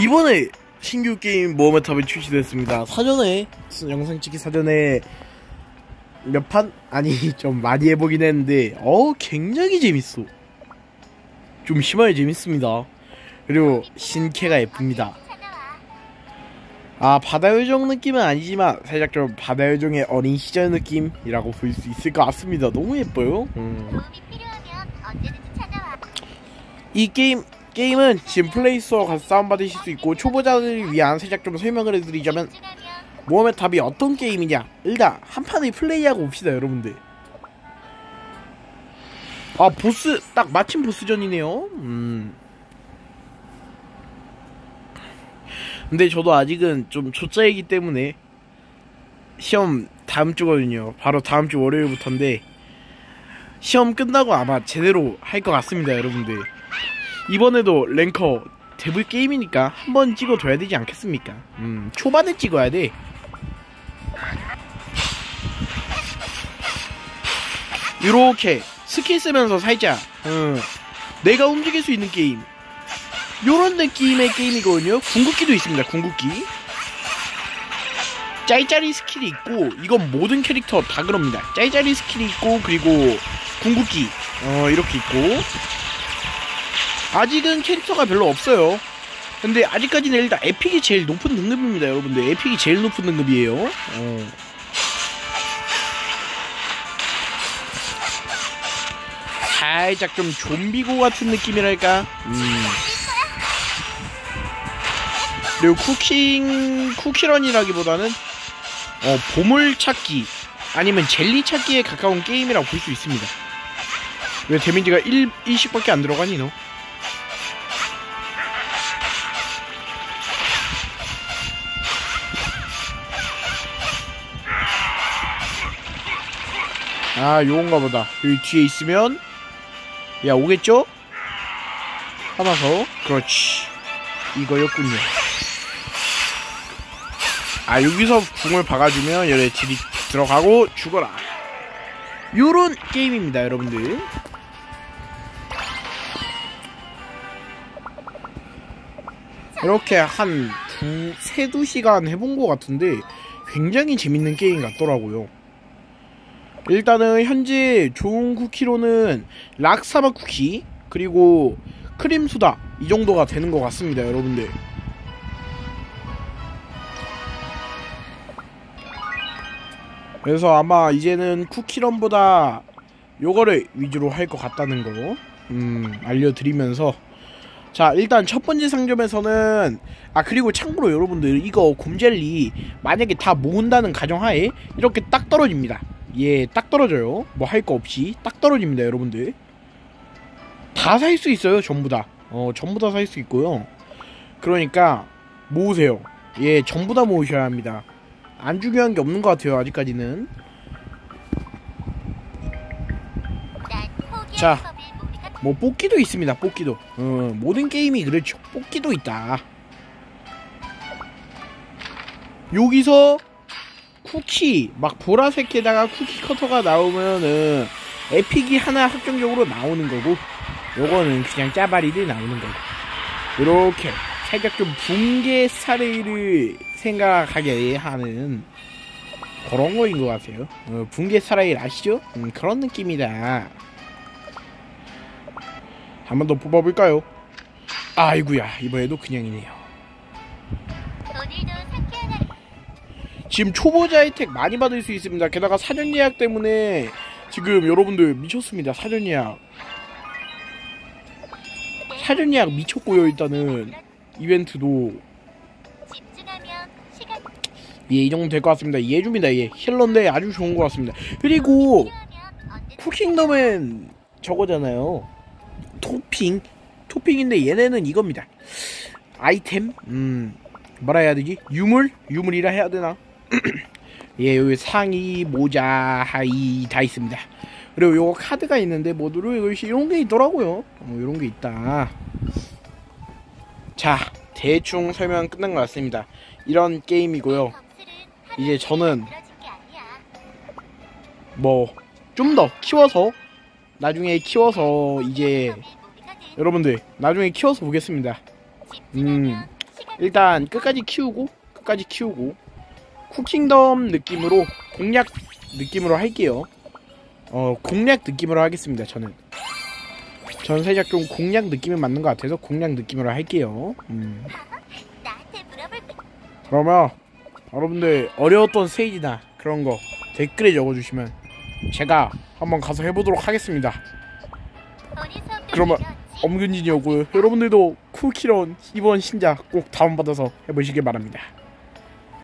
이번에 신규 게임 모험의탑이 출시됐습니다. 사전에 영상 찍기 사전에 몇 판? 아니 좀 많이 해보긴 했는데 어 굉장히 재밌어. 좀 심하게 재밌습니다. 그리고 신캐가 예쁩니다. 아 바다 요정 느낌은 아니지만 살짝 좀 바다 요정의 어린 시절 느낌이라고 볼 수 있을 것 같습니다. 너무 예뻐요. 음. 이 게임 게임은 지금 플레이스토어 가서 다운받으실 수 있고 초보자들을 위한 살짝 좀 설명을 해드리자면 모험의 탑이 어떤 게임이냐? 일단 한 판을 플레이하고 옵시다 여러분들. 아 보스 딱 마침 보스전이네요. 음. 근데 저도 아직은 좀 초짜이기 때문에 시험 다음 주거든요. 바로 다음 주 월요일부터인데 시험 끝나고 아마 제대로 할 것 같습니다 여러분들 이번에도 랭커 데뷔 게임이니까 한 번 찍어둬야 되지 않겠습니까? 음 초반에 찍어야 돼. 이렇게 스킬 쓰면서 살짝 어, 내가 움직일 수 있는 게임. 요런 느낌의 게임이거든요. 궁극기도 있습니다 궁극기. 짤짤이 스킬이 있고 이건 모든 캐릭터 다 그럽니다. 짤짤이 스킬이 있고 그리고 궁극기. 어 이렇게 있고 아직은 캐릭터가 별로 없어요 근데 아직까지는 일단 에픽이 제일 높은 등급입니다 여러분들 에픽이 제일 높은 등급이에요 어. 살짝 좀 좀비고 같은 느낌이랄까 음. 그리고 쿠킹 쿠키런이라기보다는 어, 보물 찾기 아니면 젤리 찾기에 가까운 게임이라고 볼 수 있습니다 왜 데미지가 1, 1씩밖에 안 들어가니 너? 아 요건가 보다. 여기 뒤에 있으면 야 오겠죠? 하나 더 그렇지. 이거였군요. 아 여기서 궁을 박아주면 얘네 딜이 들어가고 죽어라. 요런 게임입니다 여러분들. 이렇게 한 두, 세, 두 시간 해본 것 같은데 굉장히 재밌는 게임 같더라고요 일단은 현재 좋은 쿠키로는 락사바 쿠키 그리고 크림 수다 이 정도가 되는 것 같습니다 여러분들. 그래서 아마 이제는 쿠키런보다 요거를 위주로 할 것 같다는 거 음, 알려드리면서. 자 일단 첫 번째 상점에서는 아 그리고 참고로 여러분들 이거 곰젤리 만약에 다 모은다는 가정하에 이렇게 딱 떨어집니다 예, 딱 떨어져요. 뭐 할 거 없이 딱 떨어집니다, 여러분들. 다 살 수 있어요, 전부 다. 어, 전부 다 살 수 있고요. 그러니까 모으세요. 예, 전부 다 모으셔야 합니다. 안 중요한 게 없는 것 같아요, 아직까지는. 자. 뭐 뽑기도 있습니다, 뽑기도. 어, 모든 게임이 그렇죠. 뽑기도 있다. 여기서 쿠키 막 보라색에다가 쿠키 커터가 나오면은 에픽이 하나 확정적으로 나오는 거고 요거는 그냥 짜바리를 나오는 거고 이렇게 살짝 좀 붕괴 사례를 생각하게 하는 그런 거인 것 같아요 어, 붕괴 사례일 아시죠? 음, 그런 느낌이다 한 번 더 뽑아볼까요? 아이구야 이번에도 그냥이네요 오늘도 지금 초보자 혜택 많이 받을 수 있습니다. 게다가 사전 예약 때문에 지금 여러분들 미쳤습니다. 사전 예약. 사전 예약 미쳤고요. 일단은 이벤트도 예, 이 정도 될 것 같습니다. 예줍니다. 예, 힐러인데 아주 좋은 것 같습니다. 그리고 쿠킹덤은 저거잖아요. 토핑, 토핑인데 얘네는 이겁니다. 아이템, 음, 뭐라 해야 되지? 유물, 유물이라 해야 되나? 예, 여기 상의, 모자, 하의 다 있습니다. 그리고 요거 카드가 있는데 모두로 이것이 이런 게 있더라고요. 어, 이런 게 있다. 자, 대충 설명 끝난 것 같습니다. 이런 게임이고요. 이제 저는. 뭐 좀 더 키워서 나중에 키워서 이제 여러분들 나중에 키워서 보겠습니다. 음. 일단 끝까지 키우고 끝까지 키우고 쿠킹덤 느낌으로 공략 느낌으로 할게요. 어 공략 느낌으로 하겠습니다. 저는 전 살짝 좀 공략 느낌이 맞는 것 같아서 공략 느낌으로 할게요. 음. 그러면 여러분들 어려웠던 스테이지나 그런 거 댓글에 적어주시면 제가 한번 가서 해보도록 하겠습니다. 그러면 엄근진이었고요. 여러분들도 쿠키런 이번 신작 꼭 다운받아서 해보시길 바랍니다.